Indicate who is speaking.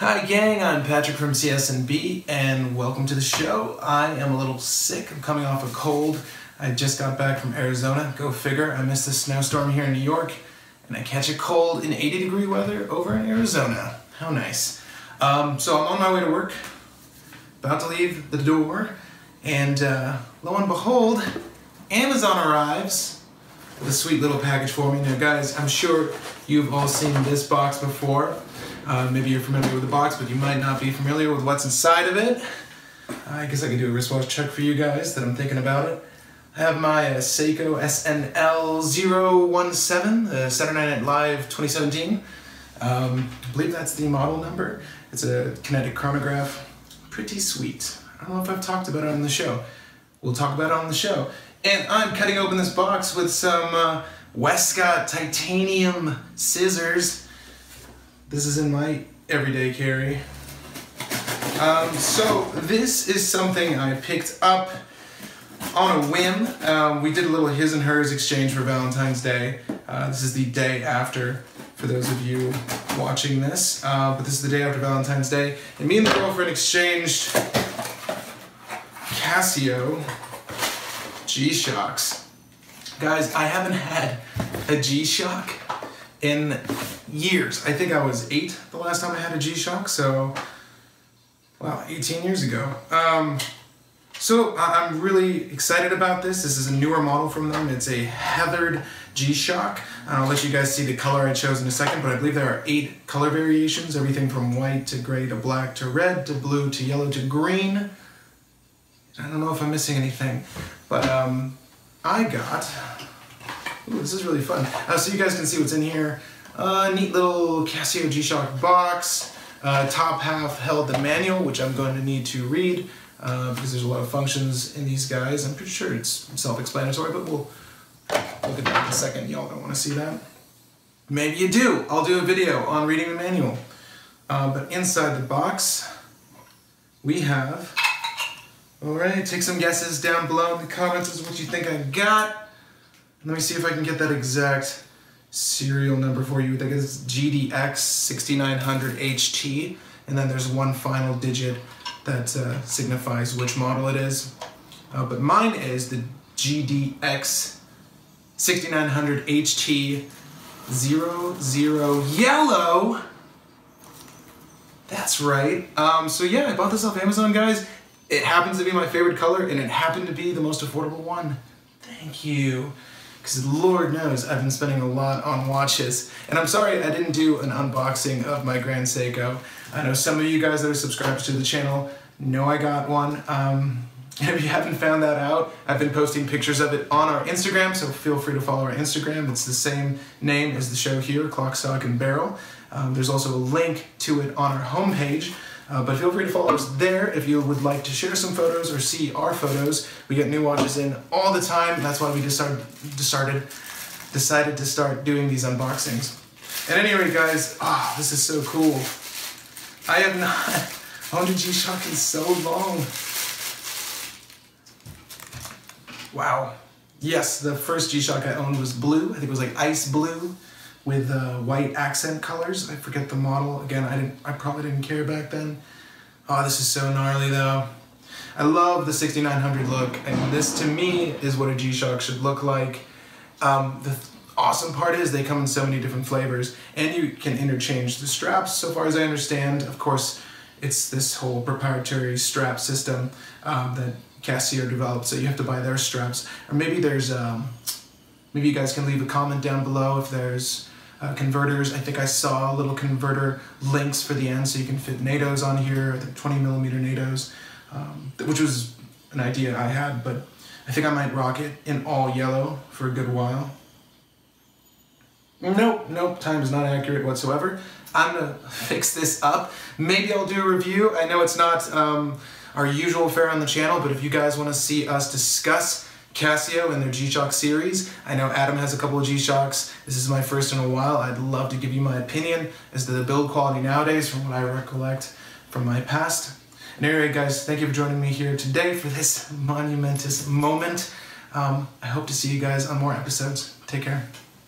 Speaker 1: Hi gang, I'm Patrick from CSNB and welcome to the show. I am a little sick, I'm coming off a cold. I just got back from Arizona, go figure. I missed the snowstorm here in New York and I catch a cold in 80 degree weather over in Arizona. How nice. Um, so I'm on my way to work, about to leave the door, and uh, lo and behold, Amazon arrives with a sweet little package for me. Now guys, I'm sure you've all seen this box before. Uh, maybe you're familiar with the box, but you might not be familiar with what's inside of it. I guess I could do a wristwatch check for you guys that I'm thinking about it. I have my uh, Seiko SNL017, the Saturday Night Live 2017. Um, I believe that's the model number. It's a kinetic chronograph. Pretty sweet. I don't know if I've talked about it on the show. We'll talk about it on the show. And I'm cutting open this box with some uh, Westcott titanium scissors. This is in my everyday carry. Um, so this is something I picked up on a whim. Um, we did a little his and hers exchange for Valentine's Day. Uh, this is the day after, for those of you watching this. Uh, but this is the day after Valentine's Day. And me and the girlfriend exchanged Casio G-Shocks. Guys, I haven't had a G-Shock in years. I think I was eight the last time I had a G-Shock, so, wow, 18 years ago. Um, so I'm really excited about this. This is a newer model from them. It's a Heathered G-Shock. I'll let you guys see the color I chose in a second, but I believe there are eight color variations, everything from white to gray to black to red to blue to yellow to green. I don't know if I'm missing anything, but um, I got Ooh, this is really fun. Uh, so you guys can see what's in here. Uh, neat little Casio G-Shock box. Uh, top half held the manual, which I'm going to need to read uh, because there's a lot of functions in these guys. I'm pretty sure it's self-explanatory, but we'll look at that in a second. Y'all don't want to see that. Maybe you do. I'll do a video on reading the manual. Uh, but inside the box, we have... Alright, take some guesses down below in the comments as what you think I got. Let me see if I can get that exact serial number for you. I think it's GDX 6900 HT, and then there's one final digit that uh, signifies which model it is. Uh, but mine is the GDX 6900 HT 00 yellow. That's right. Um, so yeah, I bought this off Amazon, guys. It happens to be my favorite color, and it happened to be the most affordable one. Thank you because Lord knows I've been spending a lot on watches. And I'm sorry I didn't do an unboxing of my Grand Seiko. I know some of you guys that are subscribed to the channel know I got one. Um, if you haven't found that out, I've been posting pictures of it on our Instagram, so feel free to follow our Instagram. It's the same name as the show here, Clock, Stock, and Barrel. Um, there's also a link to it on our homepage. Uh, but feel free to follow us there if you would like to share some photos or see our photos. We get new watches in all the time. That's why we just started, decided to start doing these unboxings. At any rate, guys, ah, this is so cool. I have not owned a G-Shock in so long. Wow. Yes, the first G-Shock I owned was blue. I think it was like ice blue with uh, white accent colors. I forget the model. Again, I didn't. I probably didn't care back then. Oh, this is so gnarly though. I love the 6900 look, and this to me is what a G-Shock should look like. Um, the th awesome part is they come in so many different flavors, and you can interchange the straps. So far as I understand, of course, it's this whole proprietary strap system um, that Casio developed. So you have to buy their straps, or maybe there's. Um, maybe you guys can leave a comment down below if there's uh, converters. I think I saw little converter links for the end so you can fit NATOs on here, the 20 millimeter NATOs, um, which was an idea I had, but I think I might rock it in all yellow for a good while. Nope, nope, time is not accurate whatsoever. I'm gonna fix this up. Maybe I'll do a review. I know it's not um, our usual fare on the channel, but if you guys wanna see us discuss Casio and their G-Shock series. I know Adam has a couple of G-Shocks. This is my first in a while. I'd love to give you my opinion as to the build quality nowadays from what I recollect from my past. And anyway, guys, thank you for joining me here today for this monumentous moment. Um, I hope to see you guys on more episodes. Take care.